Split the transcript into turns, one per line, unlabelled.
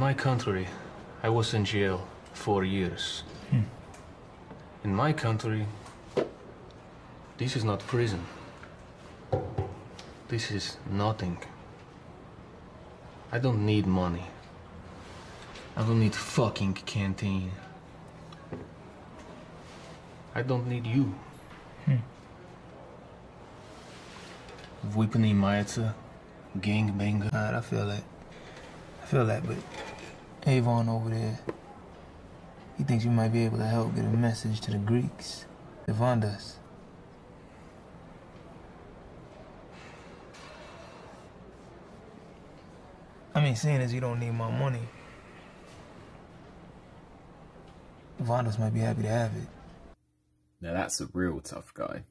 my country, I was in jail four years. In my country, this is not prison. This is nothing. I don't need money. I don't need fucking canteen. I don't need you. Выпонимается gangbang.
Alright, I feel that. I feel that, but Avon over there, he thinks you might be able to help get a message to the Greeks. Avon does. I mean, seeing as you don't need my money, Vondas might be happy to have it.
Now that's a real tough guy.